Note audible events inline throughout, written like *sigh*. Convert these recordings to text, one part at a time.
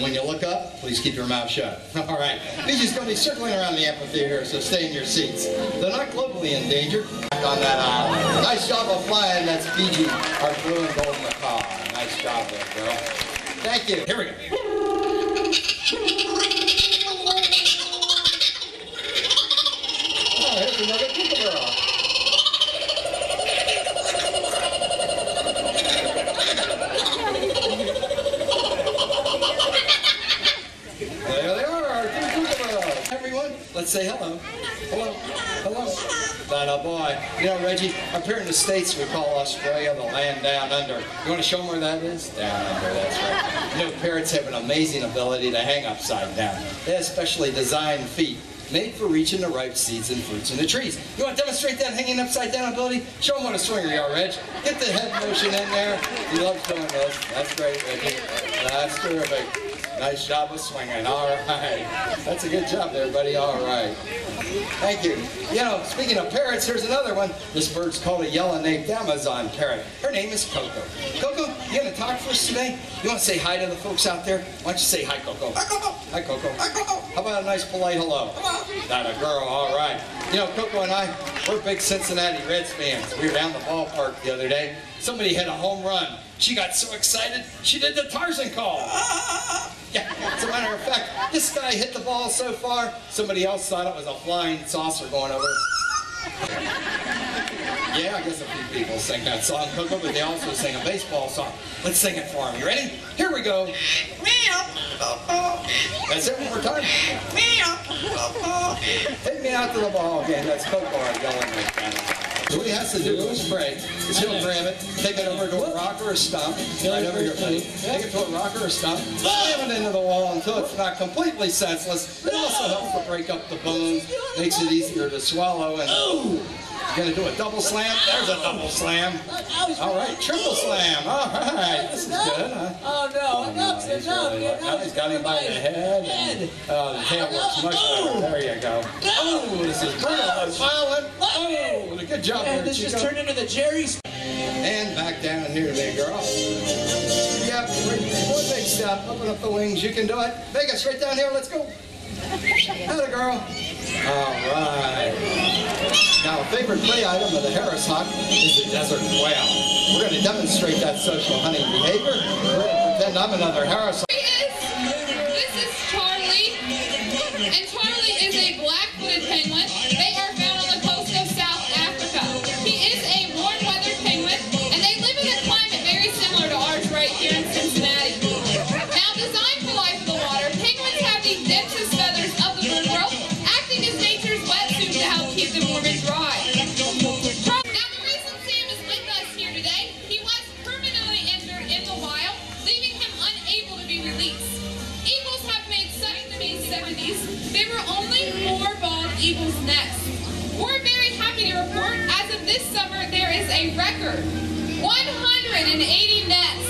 And when you look up, please keep your mouth shut. *laughs* All right. These is going to be circling around the amphitheater, so stay in your seats. They're not globally endangered. Back on that aisle. Nice job of flying. That's Fiji, our blue and gold macaw. Nice job there, girl. Thank you. Here we go. Oh, here's another kookaburra. There they are, our two kookaburras. Everyone, let's say hello. Hello. Hello. That a boy. You know, Reggie, up here in the States, we call Australia the land down under. You want to show them where that is? Down under, that's right. You know, parrots have an amazing ability to hang upside down. They have specially designed feet made for reaching the ripe seeds and fruits in the trees. You want to demonstrate that hanging upside down ability? Show them what a swinger you are, Reg. Get the head motion in there. You love doing those. That's great, Reggie. That's terrific. Nice job of swinging. All right. That's a good job there, buddy. All right. Thank you. You know, speaking of parrots, here's another one. This bird's called a yellow-naped Amazon parrot. Her name is Coco. Coco, you gonna talk for us today? You want to say hi to the folks out there? Why don't you say hi, Coco? Hi, Coco. Hi, Coco. Hi, Coco. How about a nice polite hello? Hello. That a girl. All right. You know, Coco and I, we're big Cincinnati Reds fans. We were down the ballpark the other day. Somebody hit a home run. She got so excited, she did the Tarzan call. Ah, As a matter of fact, this guy hit the ball so far, somebody else thought it was a flying saucer going over. Yeah, I guess a few people sing that song, Coco, but they also sing a baseball song. Let's sing it for them. You ready? Here we go. That's it, one more time. Take me out to the ball game. That's Coco, our yelling like All he has to do is pray. Is he'll grab it, take it over to a rock or a stump, right over here, buddy. Take it to a rock or a stump, slam it into the wall until it's not completely senseless. It also helps to break up the bones, makes it easier to swallow. And you're gonna do a double slam? There's a double slam. All right, triple slam. All right, this is good. Huh? Oh no, oh, enough, He's enough. really like- now he's got him by the head. And, oh, the tail works much better. There you go. Oh, this is brutal. Violent. Oh, good job there, And this just Chico. turned into the Jerry's. And back down here, big girl. Yep, one big step. Open up the wings. You can do it. Vegas, right down here. Let's go. Atta girl. All right. Now, a favorite play item of the Harris Hawk is the desert quail. We're going to demonstrate that social hunting behavior. We're going to pretend I'm another Harris Hawk. This is Charlie, and Charlie is a black-footed penguin. They are them warm and. Now, the reason Sam is with us here today, he was permanently injured in the wild, leaving him unable to be released. Eagles have made such in the mid-70s, there were only four bald eagles' nests. We're very happy to report, as of this summer, there is a record. 180 nests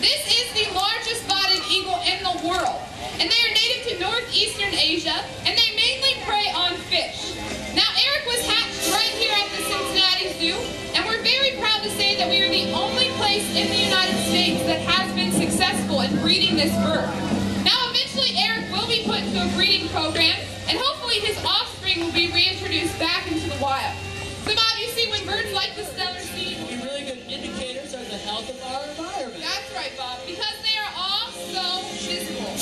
This is the largest spotted eagle in the world, and they are native to northeastern Asia, and they mainly prey on fish. Now, Eric was hatched right here at the Cincinnati Zoo, and we're very proud to say that we are the only place in the United States that has been successful in breeding this bird. Now, eventually, Eric will be put into a breeding program,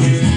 here.